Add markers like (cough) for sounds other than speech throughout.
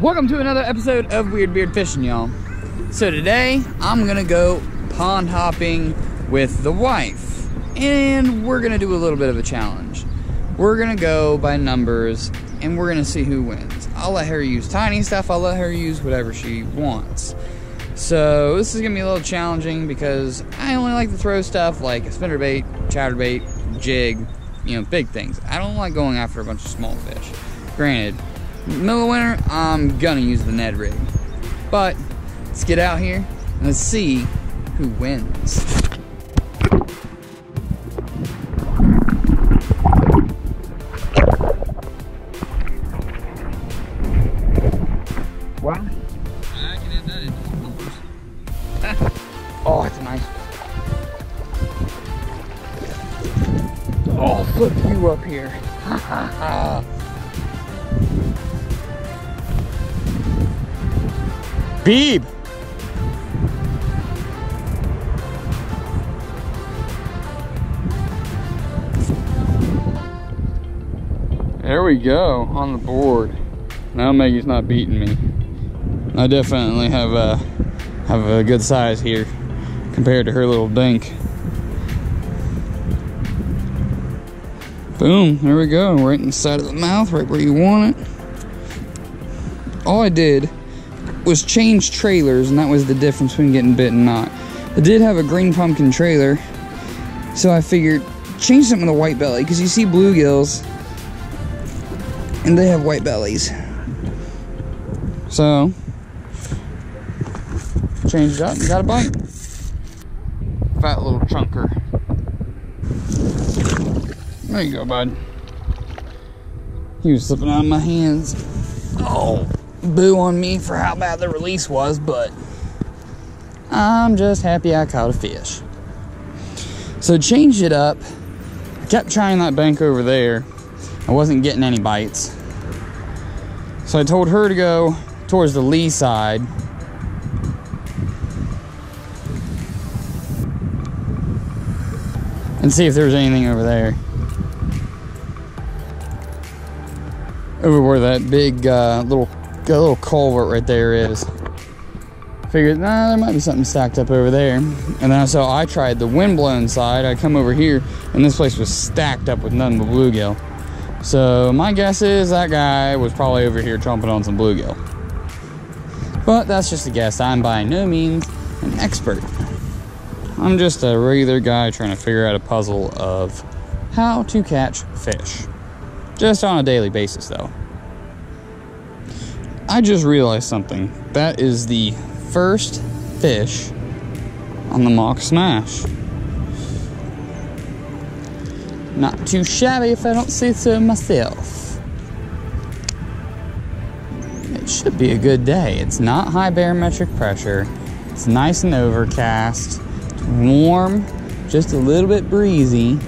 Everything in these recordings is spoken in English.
Welcome to another episode of Weird Beard Fishing, y'all. So today, I'm gonna go pond hopping with the wife. And we're gonna do a little bit of a challenge. We're gonna go by numbers, and we're gonna see who wins. I'll let her use tiny stuff, I'll let her use whatever she wants. So this is gonna be a little challenging because I only like to throw stuff like a spinnerbait, chatterbait, jig, you know, big things. I don't like going after a bunch of small fish. Granted, middle of winter, I'm gonna use the Ned rig. But let's get out here and let's see who wins. Wow. I can add that into numbers. (laughs) oh, it's nice. Oh, flip you up here. (laughs) (laughs) Beeb. There we go on the board. Now Maggie's not beating me. I definitely have a have a good size here compared to her little dink. Boom, there we go, right inside of the mouth, right where you want it. All I did was change trailers, and that was the difference between getting bit and not. I did have a green pumpkin trailer, so I figured change something to white belly, because you see bluegills, and they have white bellies. So, changed it up and got a bite. Fat little chunker. There you go, bud. He was slipping out of my hands. Oh, boo on me for how bad the release was, but I'm just happy I caught a fish. So changed it up. I kept trying that bank over there. I wasn't getting any bites. So I told her to go towards the lee side. And see if there was anything over there. Over where that big uh, little little culvert right there is. Figured, nah, there might be something stacked up over there. And then so I tried the windblown side. I come over here, and this place was stacked up with nothing but bluegill. So my guess is that guy was probably over here chomping on some bluegill. But that's just a guess. I'm by no means an expert. I'm just a regular guy trying to figure out a puzzle of how to catch fish. Just on a daily basis, though. I just realized something. That is the first fish on the Mach Smash. Not too shabby if I don't say so myself. It should be a good day. It's not high barometric pressure. It's nice and overcast. It's warm, just a little bit breezy.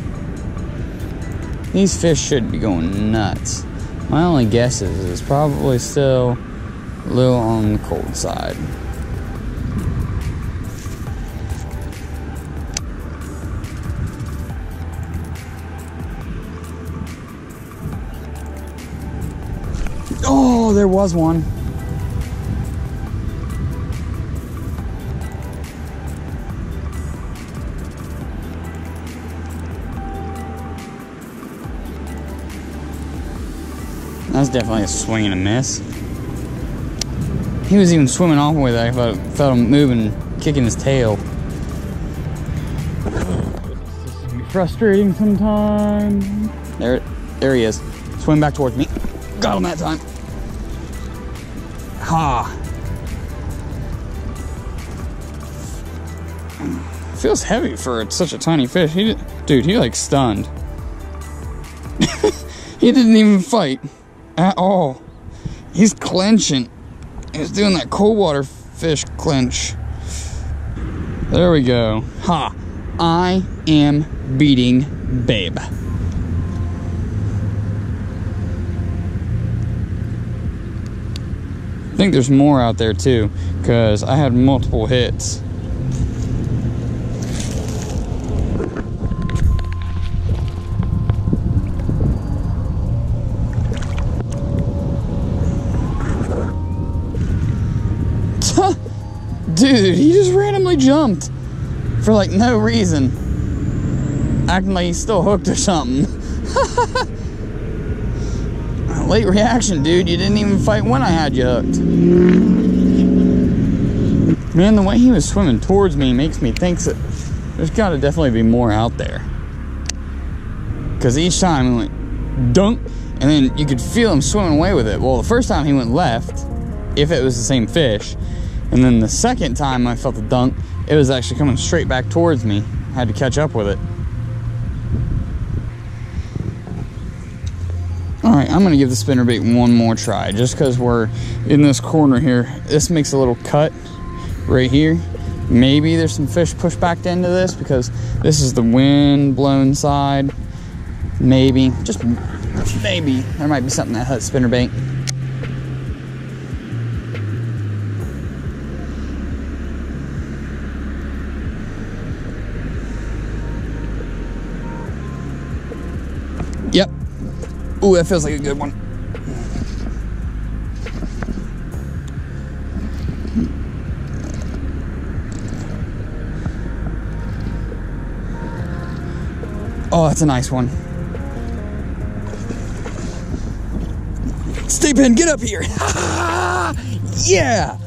These fish should be going nuts. My only guess is it's probably still a little on the cold side. Oh, there was one. That's definitely a swing and a miss. He was even swimming off with it. I felt, felt him moving, kicking his tail. Frustrating sometimes. There, there he is. Swim back towards me. Got him that time. Ha. Feels heavy for such a tiny fish. He, dude, he like stunned. (laughs) he didn't even fight at all. He's clenching. He's doing that cold water fish clinch. There we go. Ha. I am beating Babe. I think there's more out there too, because I had multiple hits. Dude, he just randomly jumped for like no reason. Acting like he's still hooked or something. (laughs) Late reaction, dude. You didn't even fight when I had you hooked. Man, the way he was swimming towards me makes me think that there's got to definitely be more out there. Because each time he went dunk, and then you could feel him swimming away with it. Well, the first time he went left, if it was the same fish, and then the second time I felt the dunk, it was actually coming straight back towards me. I had to catch up with it. All right, I'm gonna give the spinnerbait one more try just because we're in this corner here. This makes a little cut right here. Maybe there's some fish pushed back into this because this is the wind blown side. Maybe, just maybe, there might be something that hits spinnerbait. Yep. Ooh, that feels like a good one. Oh, that's a nice one. Stay pin, get up here. (laughs) yeah.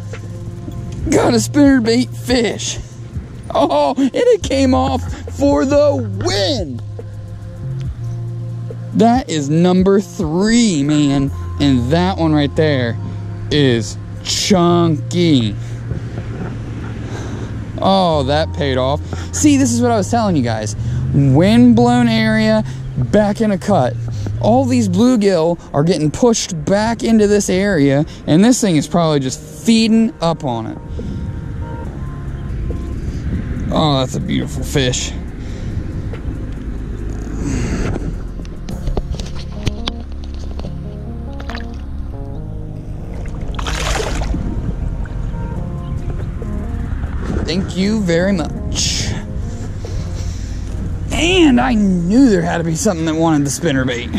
Got a spinnerbait fish. Oh, and it came off for the win. That is number three, man. And that one right there is chunky. Oh, that paid off. See, this is what I was telling you guys. Wind blown area, back in a cut. All these bluegill are getting pushed back into this area, and this thing is probably just feeding up on it. Oh, that's a beautiful fish. Thank you very much. And I knew there had to be something that wanted the spinner bait.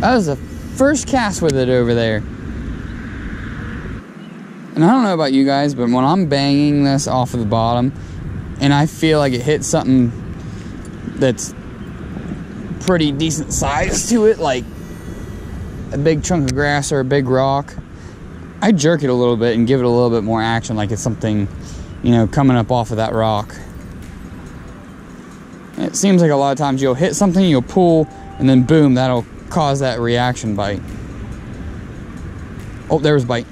That was the first cast with it over there. And I don't know about you guys, but when I'm banging this off of the bottom and I feel like it hits something that's pretty decent size to it, like a big chunk of grass or a big rock, I jerk it a little bit and give it a little bit more action like it's something, you know, coming up off of that rock. It seems like a lot of times you'll hit something, you'll pull, and then boom, that'll cause that reaction bite. Oh, there was bite.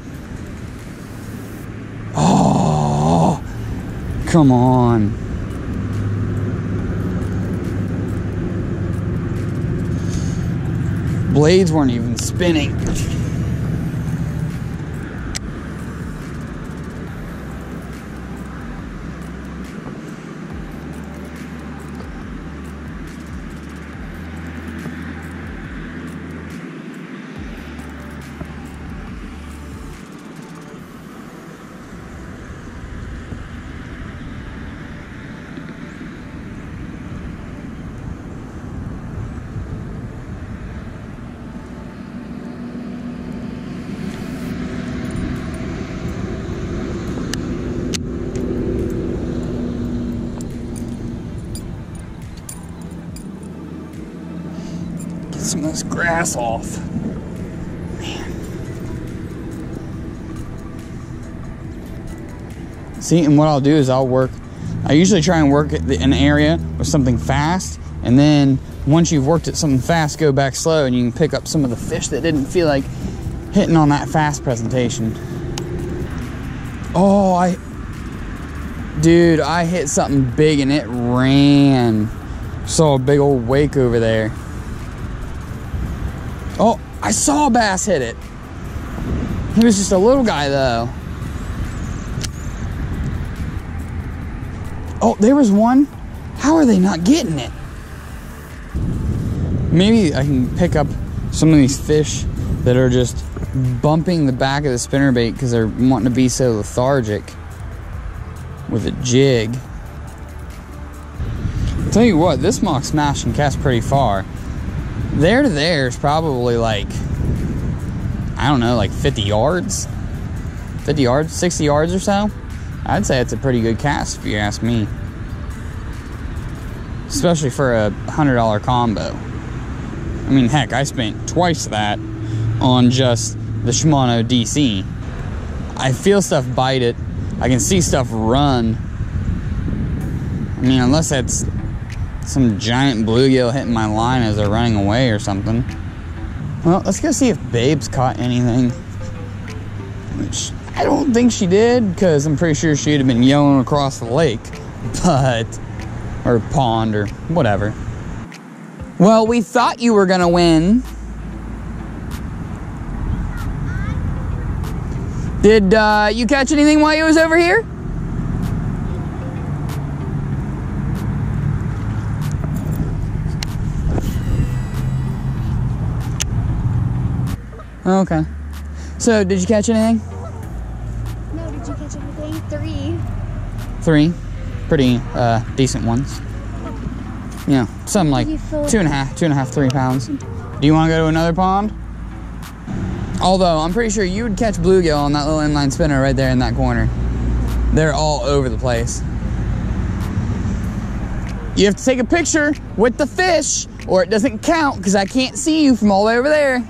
Oh, come on. Blades weren't even spinning. Some of this grass off. Man. See, and what I'll do is I'll work, I usually try and work an area with something fast, and then once you've worked at something fast, go back slow, and you can pick up some of the fish that didn't feel like hitting on that fast presentation. Oh, I, dude, I hit something big and it ran. Saw a big old wake over there. I saw a bass hit it. He was just a little guy though. Oh, there was one. How are they not getting it? Maybe I can pick up some of these fish that are just bumping the back of the spinnerbait because they're wanting to be so lethargic with a jig. Tell you what, this Mach Smash can cast pretty far there to there is probably like, I don't know, like 50 yards, 50 yards, 60 yards or so. I'd say it's a pretty good cast if you ask me. Especially for a $100 combo. I mean, heck, I spent twice that on just the Shimano DC. I feel stuff bite it. I can see stuff run. I mean, unless that's some giant bluegill hitting my line as they're running away or something. Well, let's go see if Babe's caught anything. Which I don't think she did, because I'm pretty sure she'd have been yelling across the lake. (laughs) But, or pond, or whatever. Well, we thought you were gonna win. Did uh, you catch anything while you was over here? Okay. So, did you catch anything? No, did you catch anything? Three. Three. Pretty uh, decent ones. Yeah, something like two and a half, two and a half, three pounds. Do you want to go to another pond? Although, I'm pretty sure you would catch bluegill on that little inline spinner right there in that corner. They're all over the place. You have to take a picture with the fish or it doesn't count because I can't see you from all the way over there.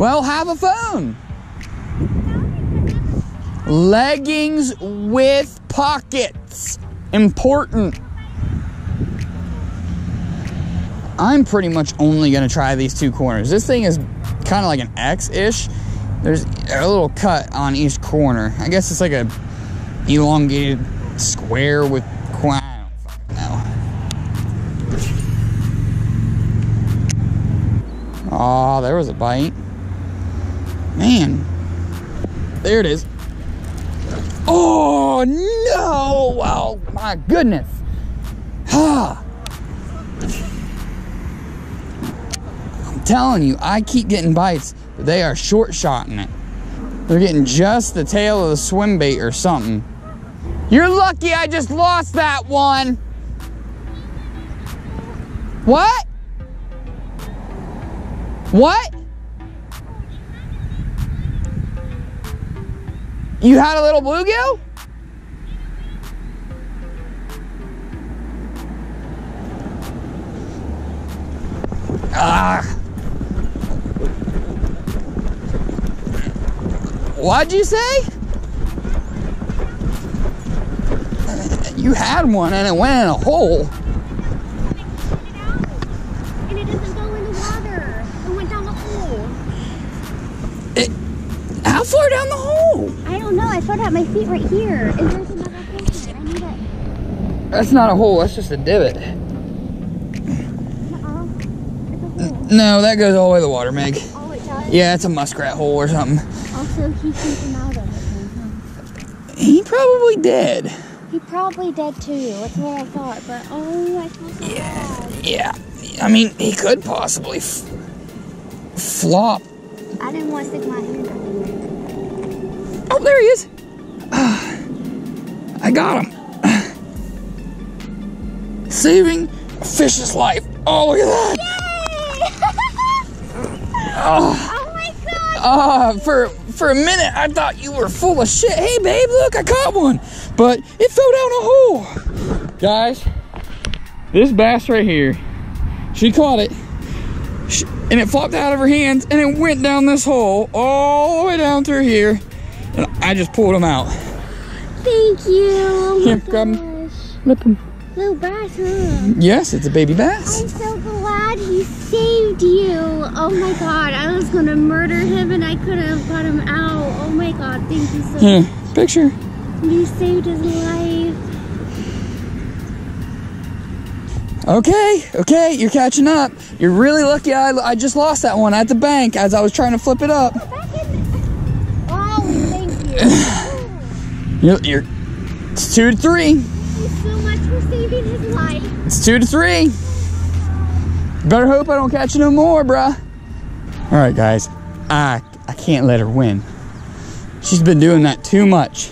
Well, have a phone. Leggings with pockets. Important. I'm pretty much only gonna try these two corners. This thing is kind of like an X-ish. There's a little cut on each corner. I guess it's like a elongated square with I don't know. Oh, there was a bite. Man. There it is. Oh no! Oh my goodness. Ah. I'm telling you, I keep getting bites, but they are short shotting it. They're getting just the tail of the swim bait or something. You're lucky I just lost that one. What? What? You had a little bluegill? Ah. What'd you say? You had one and it went in a hole. It doesn't go in the water. It went down the hole. It, how far down the hole? I don't know. I felt at my feet right here. And there's another hole there. I need it. That's not a hole, that's just a divot. Uh-uh. It's a hole. No, that goes all the way to the water, Meg. Oh, it does? Yeah, it's a muskrat hole or something. Also, he out of it. huh? He probably did. He probably did too. That's what I thought. But oh, I feel so bad. Yeah, I mean, he could possibly f- flop. I didn't want to stick my hand in there. Oh, there he is. (sighs) I got him. (sighs) Saving a fish's life. Oh, look at that. (laughs) Oh, oh my god! uh, for for a minute, I thought you were full of shit. Hey, babe, look, I caught one, but it fell down a hole. Guys, this bass right here, she caught it, and it flopped out of her hands, and it went down this hole all the way down through here, I just pulled him out. Thank you. Oh Here, grab gosh. Flip him. Little bass, huh? Yes, it's a baby bass. I'm so glad he saved you. Oh my god, I was gonna murder him and I could have got him out. Oh my god, thank you so Here, much. picture. You saved his life. Okay, okay, you're catching up. You're really lucky I, I just lost that one at the bank as I was trying to flip it up. Back in. Thank you. You're, you're it's two to three. Thank so much for saving his life. It's two to three. Better hope I don't catch no more, bruh. All right, guys. I I can't let her win. She's been doing that too much.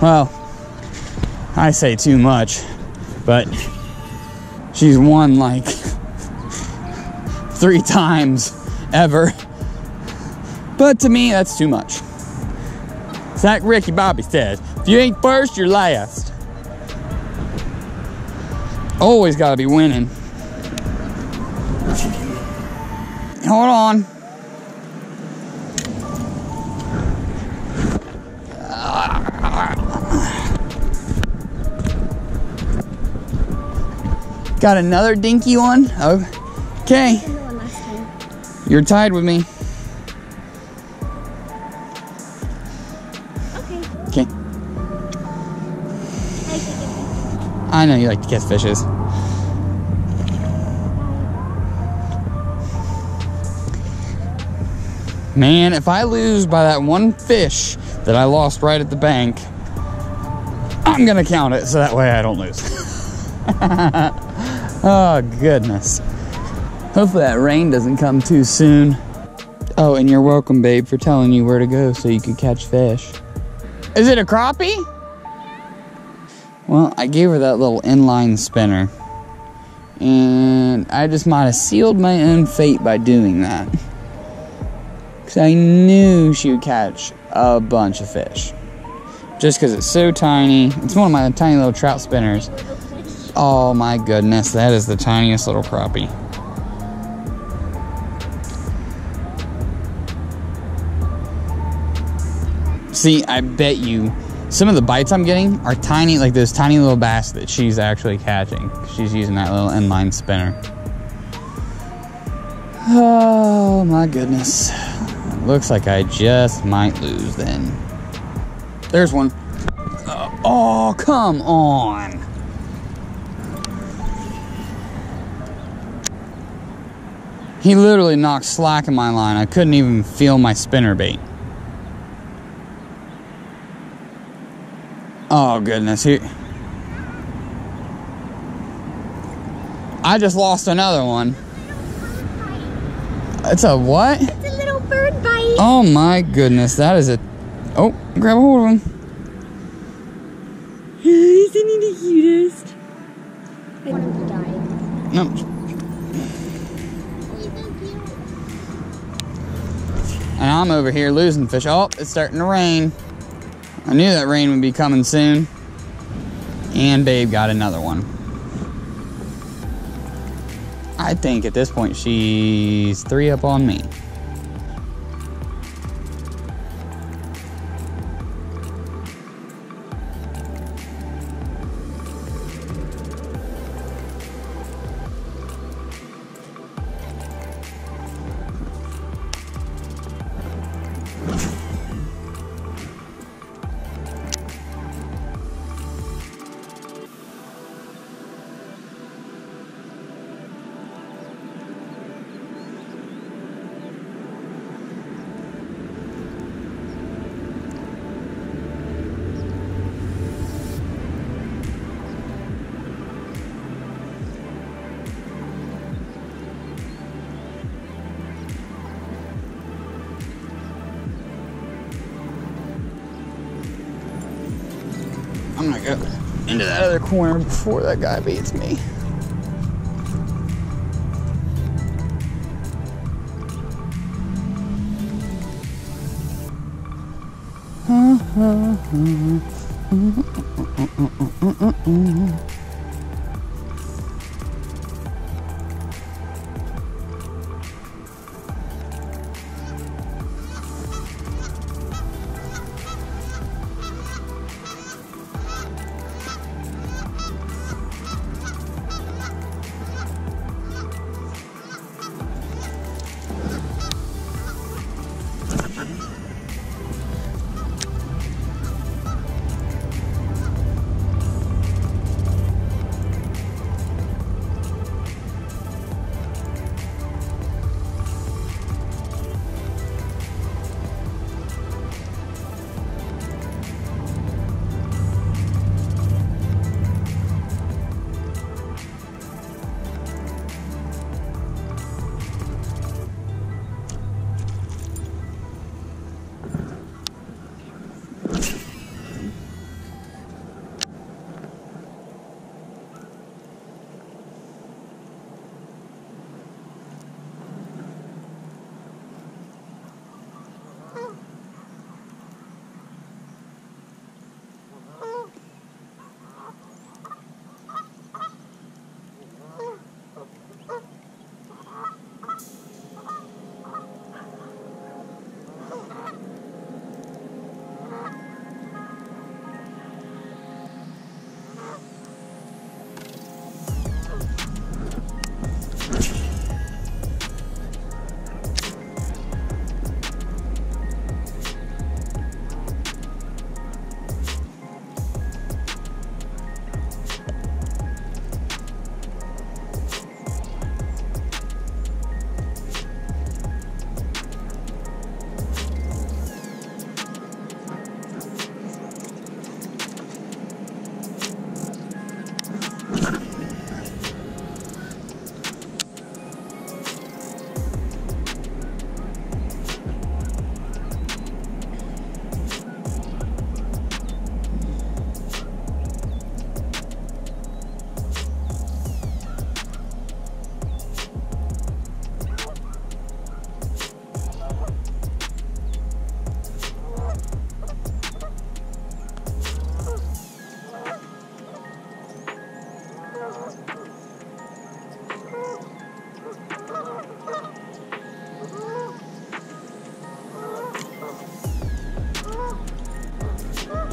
Well, I say too much, but she's won like three times ever. But to me, that's too much. It's like Ricky Bobby says if you ain't first, you're last. Always got to be winning. Hold on. Got another dinky one? Okay. You're tied with me. I know you like to catch fishes. Man, if I lose by that one fish that I lost right at the bank, I'm gonna count it so that way I don't lose. (laughs) oh, goodness. Hopefully that rain doesn't come too soon. Oh, and you're welcome, babe, for telling you where to go so you can catch fish. Is it a crappie? Well, I gave her that little inline spinner. And I just might have sealed my own fate by doing that. Because I knew she would catch a bunch of fish. Just because it's so tiny. It's one of my tiny little trout spinners. Oh my goodness, that is the tiniest little crappie. See, I bet you some of the bites I'm getting are tiny, like those tiny little bass that she's actually catching. She's using that little inline spinner. Oh my goodness. Looks like I just might lose then. There's one. Uh, oh, come on. He literally knocked slack in my line. I couldn't even feel my spinner bait. Oh goodness, he I just lost another one. It's a what? It's a little bird bite. Oh my goodness, that is a Oh, grab a hold of him. (laughs) Isn't he the cutest? One of him to die. No. And I'm over here losing fish. Oh, it's starting to rain. I knew that rain would be coming soon. And Babe got another one. I think at this point she's three up on me. that other corner before that guy beats me. Mm-hmm. (laughs)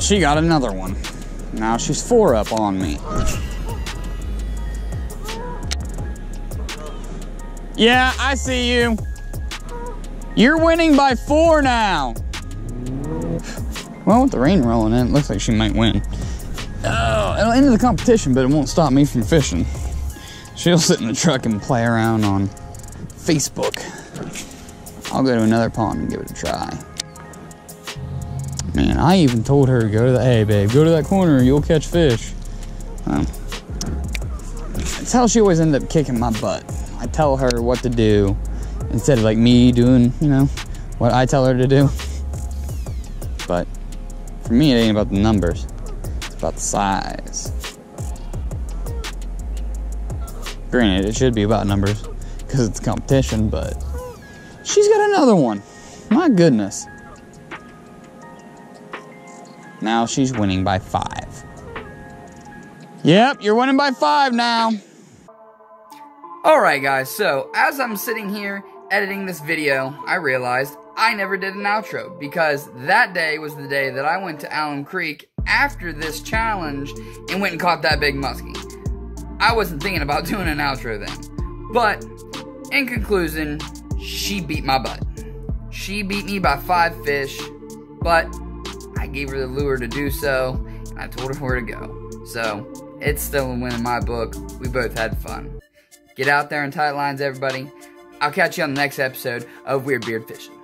she got another one. Now she's four up on me. Yeah, I see you. You're winning by four now. Well, with the rain rolling in, it looks like she might win. Oh, it'll end the competition, but it won't stop me from fishing. She'll sit in the truck and play around on Facebook. I'll go to another pond and give it a try. Man, I even told her, go to the, hey babe, go to that corner, you'll catch fish. That's how she always ended up kicking my butt. I tell her what to do instead of like me doing, you know, what I tell her to do. But for me, it ain't about the numbers, it's about the size. Granted, it should be about numbers because it's competition, but she's got another one. My goodness. Now she's winning by five. Yep, you're winning by five now. Alright guys, so as I'm sitting here editing this video, I realized I never did an outro because that day was the day that I went to Allen Creek after this challenge and went and caught that big muskie. I wasn't thinking about (laughs) doing an outro then. But in conclusion, she beat my butt. She beat me by five fish, but I gave her the lure to do so, and I told her where to go. So, it's still a win in my book. We both had fun. Get out there and tight lines, everybody. I'll catch you on the next episode of Weird Beard Fishing.